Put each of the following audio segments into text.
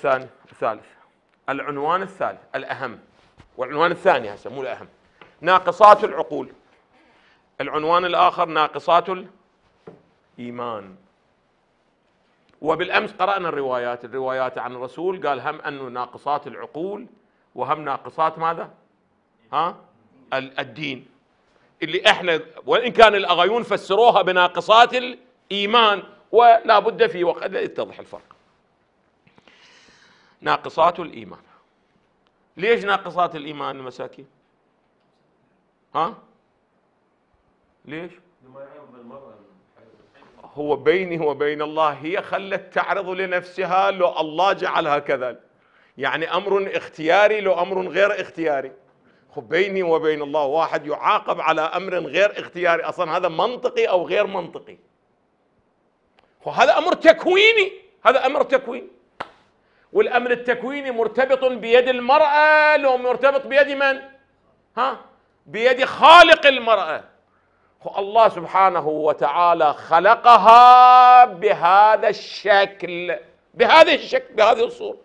الثاني الثالث. العنوان الثالث الأهم. والعنوان الثاني هسه مو الأهم. ناقصات العقول. العنوان الآخر ناقصات الإيمان. وبالأمس قرأنا الروايات. الروايات عن الرسول قال هم أنه ناقصات العقول وهم ناقصات ماذا؟ ها؟ الدين. اللي إحنا وإن كان الاغيون فسروها بناقصات الإيمان ولا بد في وقت يتضح الفرق. ناقصات الإيمان. ليش ناقصات الإيمان المساكين؟ ها؟ ليش؟ هو بيني وبين الله هي خلت تعرض لنفسها لو الله جعلها كذا يعني أمر اختياري لو أمر غير اختياري. بيني وبين الله واحد يعاقب على أمر غير اختياري. أصلا هذا منطقي أو غير منطقي؟ وهذا أمر تكويني. هذا أمر تكويني. والامر التكويني مرتبط بيد المرأة لو مرتبط بيد من؟ ها؟ بيد خالق المرأة. الله سبحانه وتعالى خلقها بهذا الشكل بهذا الشكل بهذه الصورة.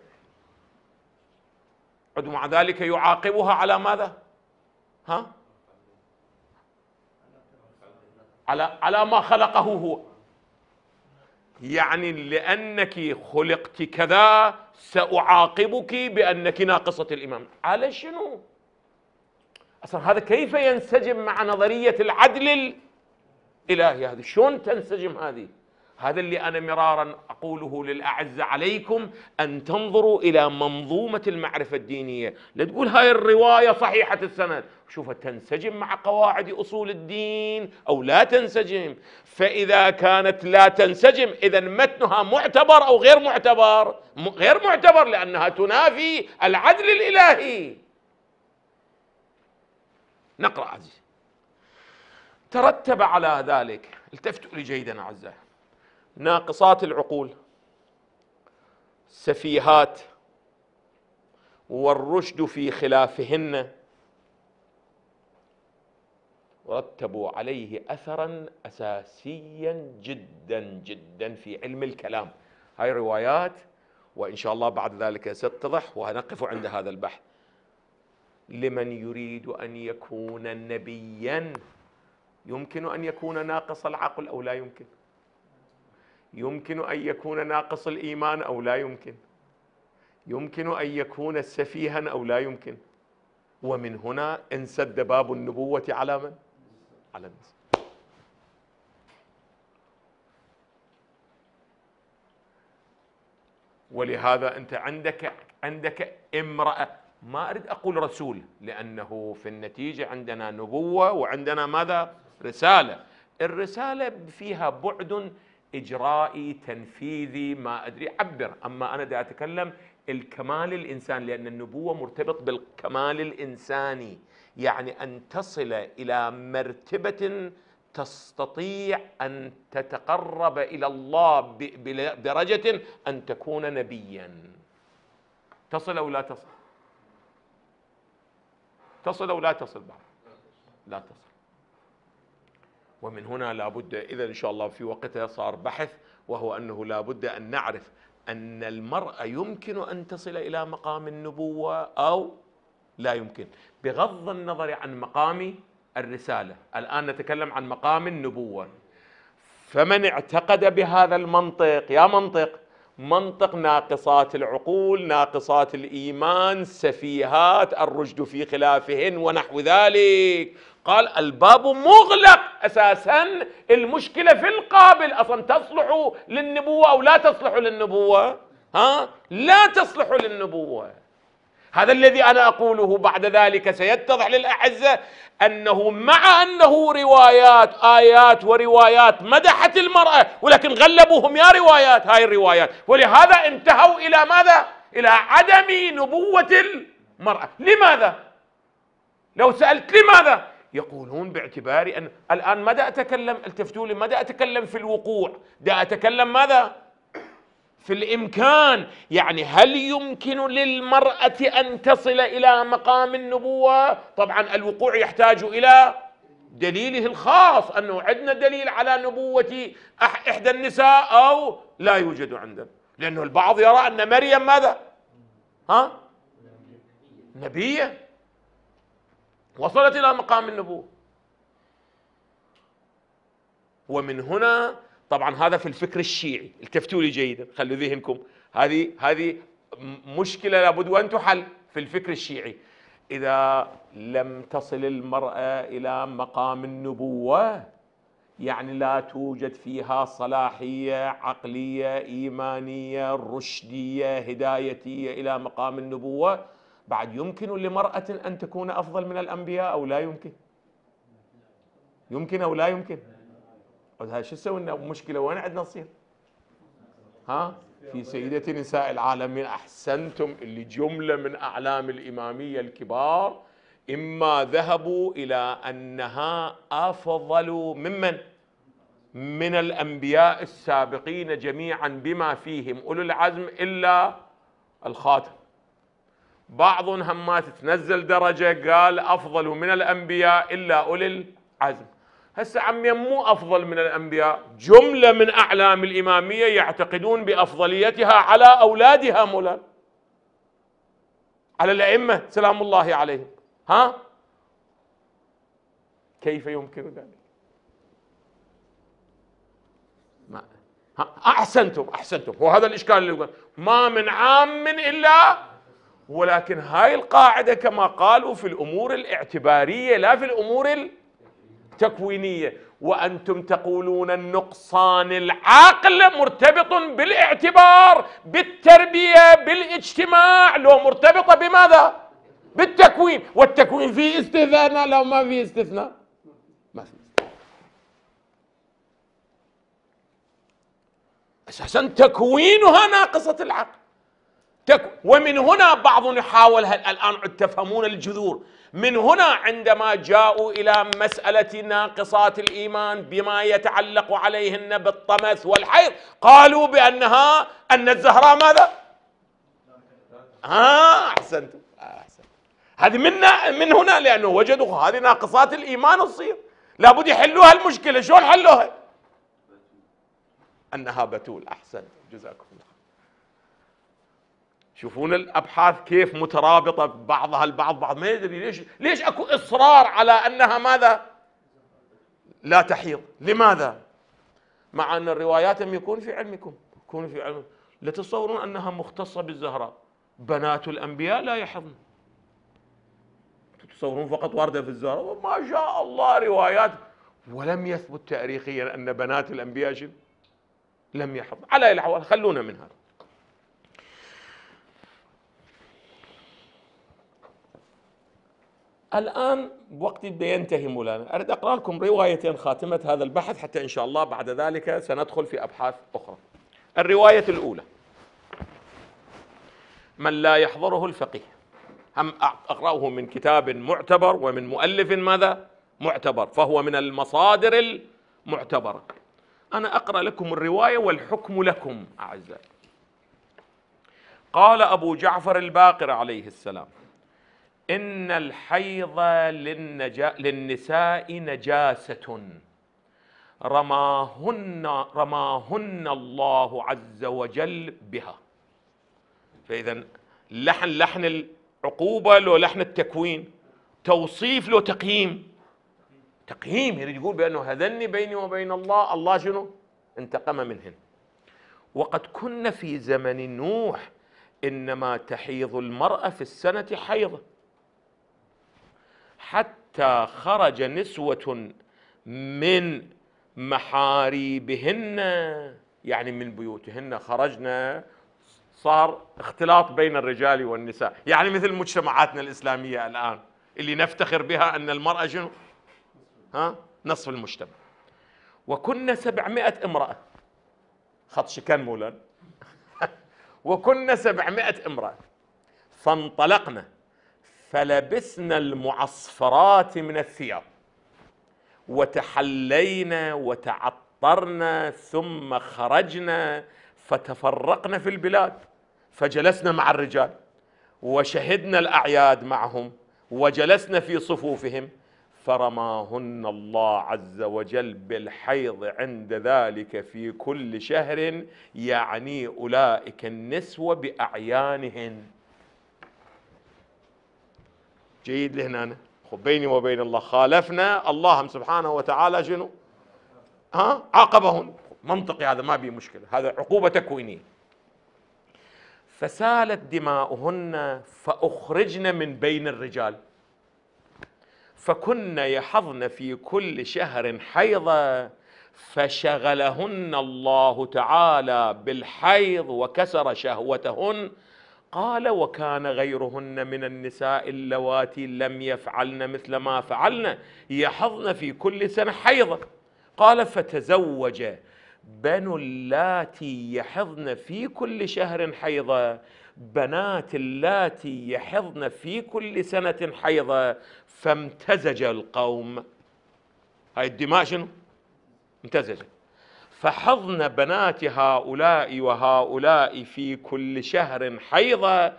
ومع ذلك يعاقبها على ماذا؟ ها؟ على على ما خلقه هو. يعني لأنك خلقت كذا سأعاقبك بأنك ناقصة الإمام. على شنو؟ أصلا هذا كيف ينسجم مع نظرية العدل الإلهي هذه؟ شلون تنسجم هذه؟ هذا اللي أنا مرارا أقوله للأعز عليكم أن تنظروا إلى منظومة المعرفة الدينية، لا تقول هاي الرواية صحيحة السند، شوفها تنسجم مع قواعد أصول الدين أو لا تنسجم، فإذا كانت لا تنسجم إذا متنها معتبر أو غير معتبر؟ غير معتبر لأنها تنافي العدل الإلهي. نقرأ عزيزي. ترتب على ذلك التفتوا لي جيدا اعزائي ناقصات العقول سفيهات والرشد في خلافهن رتبوا عليه اثرا اساسيا جدا جدا في علم الكلام. هاي روايات وإن شاء الله بعد ذلك ستتضح ونقف عند هذا البحث. لمن يريد أن يكون نبيا يمكن أن يكون ناقص العقل أو لا يمكن؟ يمكن أن يكون ناقص الإيمان أو لا يمكن. يمكن أن يكون سفيها أو لا يمكن. ومن هنا انسد باب النبوة على من؟ على الناس. ولهذا أنت عندك عندك امرأة. ما أريد أقول رسول لأنه في النتيجة عندنا نبوة وعندنا ماذا؟ رسالة. الرسالة فيها بعد إجرائي تنفيذي ما أدري. عبر. أما أنا دا أتكلم الكمال الإنساني لأن النبوة مرتبط بالكمال الإنساني. يعني أن تصل إلى مرتبة تستطيع أن تتقرب إلى الله بدرجة أن تكون نبيا. تصل أو لا تصل؟ تصل أو لا تصل بعد لا تصل. ومن هنا لابد إذا إن شاء الله في وقتها صار بحث وهو أنه لابد أن نعرف أن المراه يمكن أن تصل إلى مقام النبوة أو لا يمكن. بغض النظر عن مقام الرسالة الآن نتكلم عن مقام النبوة. فمن اعتقد بهذا المنطق؟ يا منطق منطق ناقصات العقول ناقصات الإيمان سفيهات الرشد في خلافهن ونحو ذلك. قال الباب مغلق أساسا المشكلة في القابل. أصلا تصلح للنبوة أو لا تصلح للنبوة؟ ها؟ لا تصلح للنبوة. هذا الذي أنا أقوله بعد ذلك سيتضح للاعزه أنه مع أنه روايات آيات وروايات مدحت المرأة ولكن غلبوهم. يا روايات هاي الروايات. ولهذا انتهوا إلى ماذا؟ إلى عدم نبوة المرأة، لماذا؟ لو سألت لماذا؟ يقولون باعتبار أن الآن ماذا أتكلم؟ التفتوا لي ماذا أتكلم في الوقوع؟ دا أتكلم ماذا؟ في الإمكان يعني هل يمكن للمرأة أن تصل إلى مقام النبوة طبعا الوقوع يحتاج إلى دليله الخاص أنه عندنا دليل على نبوة إحدى النساء أو لا يوجد عندنا لأنه البعض يرى أن مريم ماذا ها نبية وصلت إلى مقام النبوة. ومن هنا طبعا هذا في الفكر الشيعي التفتوا لي جيدا خلوا ذهنكم هذه هذه مشكلة لابد وأن تحل في الفكر الشيعي. إذا لم تصل المرأة إلى مقام النبوة يعني لا توجد فيها صلاحية عقلية إيمانية رشدية هدايتية إلى مقام النبوة بعد يمكن لمرأة أن تكون أفضل من الأنبياء أو لا يمكن؟ يمكن أو لا يمكن؟ هذا شو تسوي؟ لنا مشكلة. وين عندنا تصير ها؟ في سيدة نساء العالمين أحسنتم اللي جملة من أعلام الإمامية الكبار إما ذهبوا إلى أنها أفضل ممن؟ من الأنبياء السابقين جميعا بما فيهم أولو العزم إلا الخاتم. بعضهم همات تنزل درجة قال أفضل من الأنبياء إلا أولي العزم. هسه عمي مو أفضل من الأنبياء جملة من أعلام الإمامية يعتقدون بأفضليتها على أولادها مولانا. على الأئمة سلام الله عليهم. ها؟ كيف يمكن ذلك؟ ما أحسنتم أحسنتم. وهذا الإشكال اللي يقول ما من عام إلا ولكن هاي القاعدة كما قالوا في الأمور الاعتبارية لا في الأمور التكوينية. وأنتم تقولون النقصان العقل مرتبط بالاعتبار بالتربية بالاجتماع. لو مرتبطة بماذا؟ بالتكوين. والتكوين فيه استثناء لو ما فيه استثناء. ما في أساسا تكوينها ناقصة العقل. تك ومن هنا بعض يحاول الآن تفهمون الجذور. من هنا عندما جاءوا إلى مسألة ناقصات الإيمان بما يتعلق عليهن بالطمث والحيض قالوا بأنها أن الزهراء ماذا؟ ها أحسنتم هذه من من هنا لأنه وجدوا هذه ناقصات الإيمان تصير لابد يحلوها المشكلة. شلون حلوها؟ أنها بتول. احسن جزاكم الله. شوفون الأبحاث كيف مترابطة بعضها البعض بعض ما يدري ليش ليش أكو إصرار على أنها ماذا؟ لا تحيض. لماذا؟ مع أن الروايات لم يكون في علمكم. يكون في علمكم لا تتصورون أنها مختصة بالزهراء. بنات الأنبياء لا يحضن. تتصورون فقط واردة في الزهراء؟ وما شاء الله روايات. ولم يثبت تاريخيا أن بنات الأنبياء؟ لم يحضن. على الأحوال خلونا من هذا. الآن وقتي بده ينتهي مولانا. أريد أقرأ لكم روايتين خاتمة هذا البحث حتى إن شاء الله بعد ذلك سندخل في أبحاث أخرى. الرواية الأولى. من لا يحضره الفقيه. هم أقرأه من كتاب معتبر ومن مؤلف ماذا؟ معتبر. فهو من المصادر المعتبرة. أنا أقرأ لكم الرواية والحكم لكم أعزائي. قال أبو جعفر الباقر عليه السلام إن الحيض للنجا للنساء نجاسة. رماهن رماهن الله عز وجل بها. فإذا لحن لحن العقوبة لو لحن التكوين توصيف لو تقييم. تقييم يريد يقول بأنه هذني بيني وبين الله الله شنو؟ انتقم منهن. وقد كنا في زمن نوح إنما تحيض المرأة في السنة حيضة حتى خرج نسوة من محاريبهن يعني من بيوتهن. خرجنا صار اختلاط بين الرجال والنساء. يعني مثل مجتمعاتنا الإسلامية الآن اللي نفتخر بها أن المرأة شنو؟ ها؟ نصف المجتمع. وكنا سبعمائة امرأة. خط شكان مولانا وكنا سبعمائة امرأة. فانطلقنا. فلبسنا المعصفرات من الثياب وتحلينا وتعطرنا ثم خرجنا فتفرقنا في البلاد فجلسنا مع الرجال وشهدنا الأعياد معهم وجلسنا في صفوفهم فرماهن الله عز وجل بالحيض عند ذلك في كل شهر يعني أولئك النسوة بأعيانهن. جيد لهنا. بيني وبين الله خالفنا الله سبحانه وتعالى شنو؟ ها؟ عاقبهن منطقي هذا ما بي مشكلة. هذا عقوبة تكوينية. فسالت دماؤهن فأخرجن من بين الرجال. فكن يحظن في كل شهر حيضا فشغلهن الله تعالى بالحيض وكسر شهوتهن قال وكان غيرهن من النساء اللواتي لم يفعلن مثل ما فعلن يحظن في كل سنة حيضا قال فتزوج بنو اللاتي يحظن في كل شهر حيضا بنات اللاتي يحظن في كل سنة حيضا فامتزج القوم. هاي الدماء شنو؟ امتزجت. فحضن بنات هؤلاء وهؤلاء في كل شهر حيضا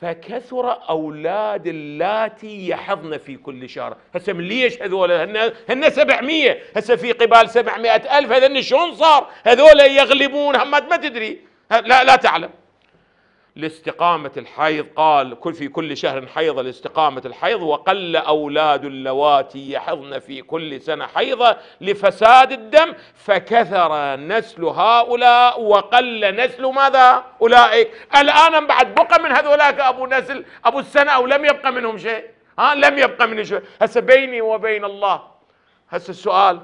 فكثر أولاد اللاتي يحضن في كل شهر. هسه من ليش هذول؟ هن, هن 700 هسه في قبال 700 ألف هذول شلون صار؟ هذول يغلبون هم ما تدري. لا لا تعلم. لاستقامة الحيض. قال كل في كل شهر حيض لاستقامة الحيض وقل أولاد اللواتي يحضن في كل سنة حيضة لفساد الدم فكثر نسل هؤلاء وقل نسل ماذا؟ أولئك. الآن بعد بقى من هذولاك أبو نسل أبو السنة أو لم يبقى منهم شيء؟ ها لم يبقى منهم شيء. هسه بيني وبين الله هسه السؤال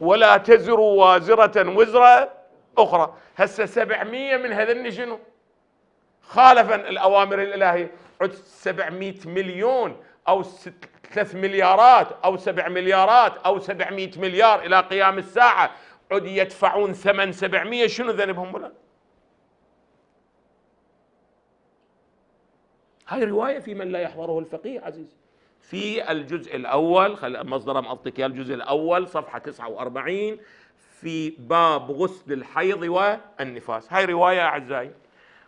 ولا تزر وازرة وزر أخرى. هسه سبعمية من هذن شنو؟ خالفا الأوامر الإلهية. عد 700 مليون أو 3 مليارات أو 7 مليارات أو 700 مليار إلى قيام الساعة. عد يدفعون ثمن 700 شنو ذنبهم ولا هاي رواية في من لا يحضره الفقيه عزيزي. في الجزء الأول خل مصدر معطيك الجزء الأول صفحة 49 في باب غسل الحيض والنفاس. هاي رواية أعزائي.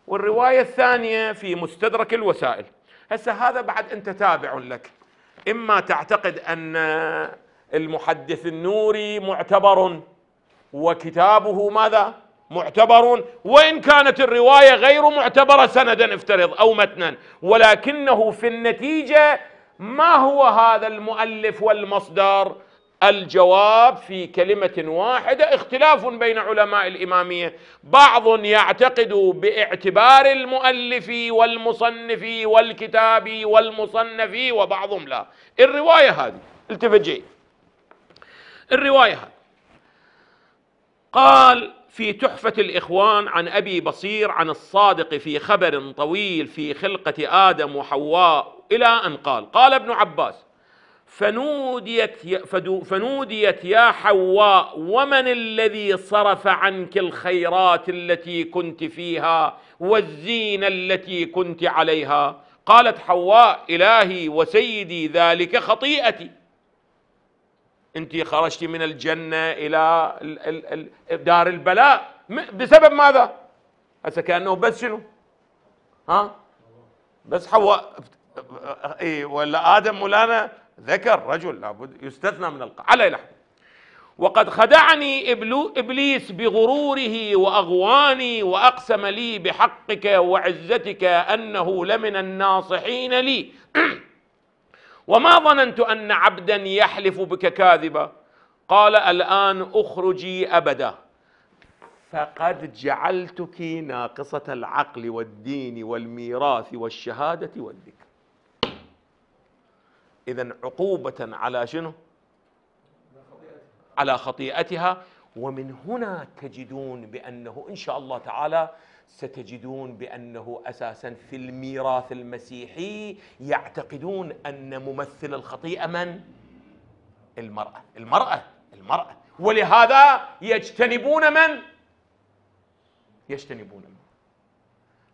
والرواية الثانية في مستدرك الوسائل. هسه هذا بعد أنت تابع لك. إما تعتقد أن المحدث النوري معتبر وكتابه ماذا؟ معتبر وإن كانت الرواية غير معتبرة سندا افترض أو متنا. ولكنه في النتيجة ما هو هذا المؤلف والمصدر الجواب في كلمة واحدة اختلاف بين علماء الإمامية. بعض يعتقد باعتبار المؤلف والمصنف والكتاب والمصنف وبعضهم لا. الرواية هذه التفت جيد. الرواية هذه. قال في تحفة الإخوان عن أبي بصير عن الصادق في خبر طويل في خلقة آدم وحواء إلى أن قال قال ابن عباس فنوديت فنوديت يا حواء ومن الذي صرف عنك الخيرات التي كنت فيها والزينة التي كنت عليها قالت حواء إلهي وسيدي ذلك خطيئتي أنت خرجت من الجنة إلى دار البلاء بسبب ماذا؟ هسه كأنه بس شنو؟ ها؟ بس حواء اي ولا آدم مولانا ذكر رجل لابد يستثنى من القاعدة على إلى وقد خدعني إبليس بغروره وأغواني وأقسم لي بحقك وعزتك أنه لمن الناصحين لي. وما ظننت أن عبدا يحلف بك كاذبا. قال الآن أخرجي أبدا. فقد جعلتك ناقصة العقل والدين والميراث والشهادة والذكر. إذا عقوبة على شنو؟ على خطيئتها ومن هنا تجدون بأنه إن شاء الله تعالى ستجدون بأنه أساسا في الميراث المسيحي يعتقدون أن ممثل الخطيئة من؟ المرأة المرأة المرأة ولهذا يجتنبون من؟ يجتنبون من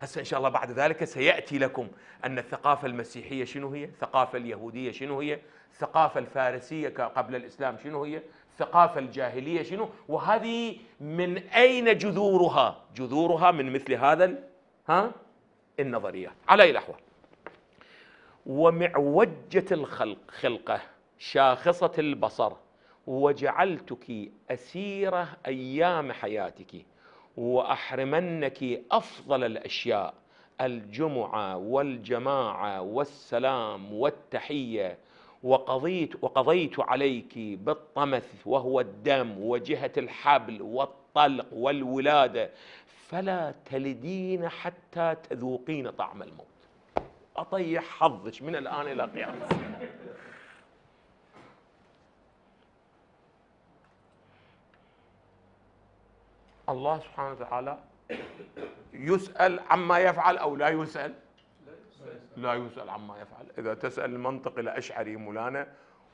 هسه إن شاء الله بعد ذلك سيأتي لكم أن الثقافة المسيحية شنو هي؟ الثقافة اليهودية شنو هي؟ الثقافة الفارسية قبل الإسلام شنو هي؟ الثقافة الجاهلية شنو؟ وهذه من أين جذورها؟ جذورها من مثل هذا ها؟ النظريات على أي الأحوال ومعوجة الخلق خلقة شاخصة البصر وجعلتك أسيرة أيام حياتك وأحرمنك أفضل الأشياء الجمعة والجماعة والسلام والتحية. وقضيت وقضيت عليك بالطمث وهو الدم وجهة الحبل والطلق والولادة. فلا تلدين حتى تذوقين طعم الموت. أطيح حظك من الآن إلى قيام الساعة الله سبحانه وتعالى يسأل عما يفعل أو لا يسأل؟ لا يسأل عما يفعل. إذا تسأل المنطق الأشعري مولانا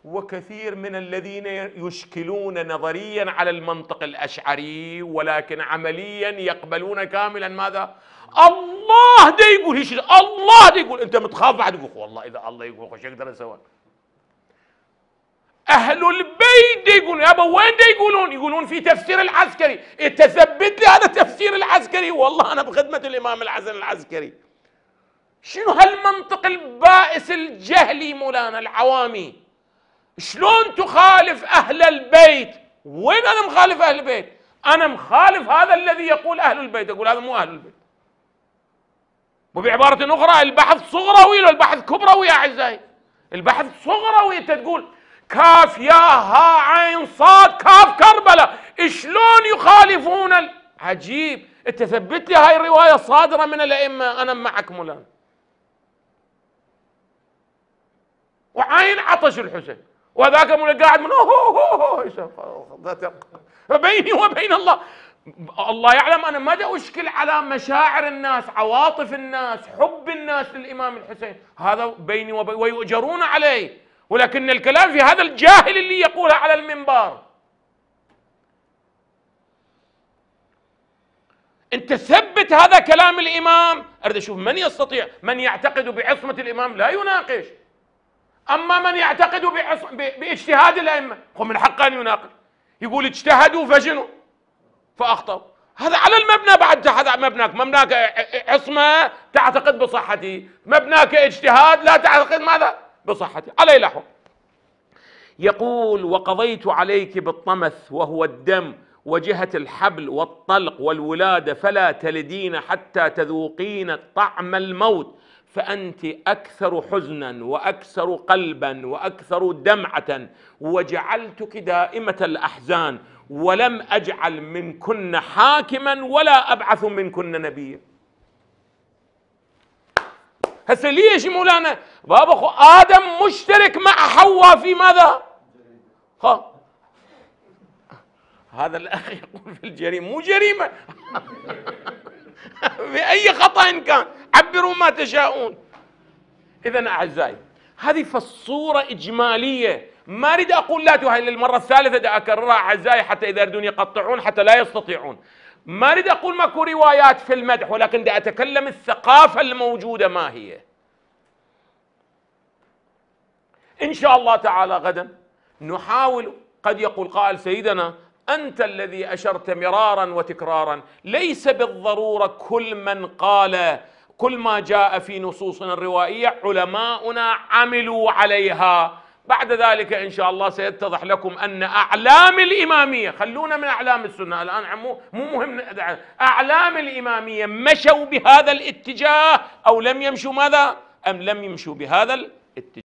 وكثير من الذين يشكلون نظريا على المنطق الأشعري ولكن عمليا يقبلون كاملا ماذا؟ الله ده يقول هيش الله ده يقول أنت متخاف بعد؟ يقول والله إذا الله يقول إيش أقدر أسوي أهل البيت يقولون يابا وين دي يقولون؟ يقولون في تفسير العسكري. تثبت لي هذا تفسير العسكري؟ والله أنا بخدمة الإمام الحسن العسكري. شنو هالمنطق البائس الجهلي مولانا العوامي؟ شلون تخالف أهل البيت؟ وين أنا مخالف أهل البيت؟ أنا مخالف هذا الذي يقول أهل البيت. أقول هذا مو أهل البيت. وبعبارة أخرى البحث صغروي والبحث كبروي يا أعزائي. البحث صغروي أنت تقول كاف يا ها عين صاد كاف كربلاء شلون يخالفون عجيب. انت ثبت لي هاي الرواية صادرة من الأئمة. أنا معك مولان. وعين عطش الحسين. وذاك من قاعد من بيني وبين الله. الله يعلم أنا ماذا أشكل على مشاعر الناس عواطف الناس حب الناس للإمام الحسين. هذا بيني وبين ويؤجرون عليه. ولكن الكلام في هذا الجاهل اللي يقولها على المنبر. انت ثبت هذا كلام الإمام. أريد أشوف من يستطيع من يعتقد بعصمة الإمام؟ لا يناقش. أما من يعتقد باجتهاد الأئمة هو من حقه أن يناقش. يقول اجتهدوا فشنوا فأخطأوا. هذا على المبنى بعد هذا مبناك. مبناك عصمة تعتقد بصحته مبناك اجتهاد لا تعتقد ماذا؟ بصحته على لحو يقول وقضيت عليك بالطمث وهو الدم وجهة الحبل والطلق والولادة فلا تلدين حتى تذوقين طعم الموت فأنت أكثر حزنا وأكثر قلبا وأكثر دمعة وجعلتك دائمة الأحزان ولم أجعل منكن حاكما ولا أبعث منكن نبيا. هسه ليش مولانا؟ بابا اخو آدم مشترك مع حواء في ماذا؟ ها هذا الاخ يقول في الجريمة مو جريمة. باي خطأ كان. عبروا ما تشاءون. اذا أعزائي هذه فالصوره إجمالية. ما أريد أقول لا تهاي للمره الثالثة أكررها أعزائي حتى إذا يريدون يقطعون حتى لا يستطيعون. ما أريد أقول ماكو روايات في المدح ولكن دا أتكلم الثقافة الموجودة ما هي. إن شاء الله تعالى غدا نحاول قد يقول قائل سيدنا أنت الذي أشرت مرارا وتكرارا ليس بالضرورة كل من قال كل ما جاء في نصوصنا الروائية علماؤنا عملوا عليها. بعد ذلك إن شاء الله سيتضح لكم أن أعلام الإمامية خلونا من أعلام السنة الآن مو مهم أعلام الإمامية مشوا بهذا الاتجاه أو لم يمشوا ماذا؟ أم لم يمشوا بهذا الاتجاه؟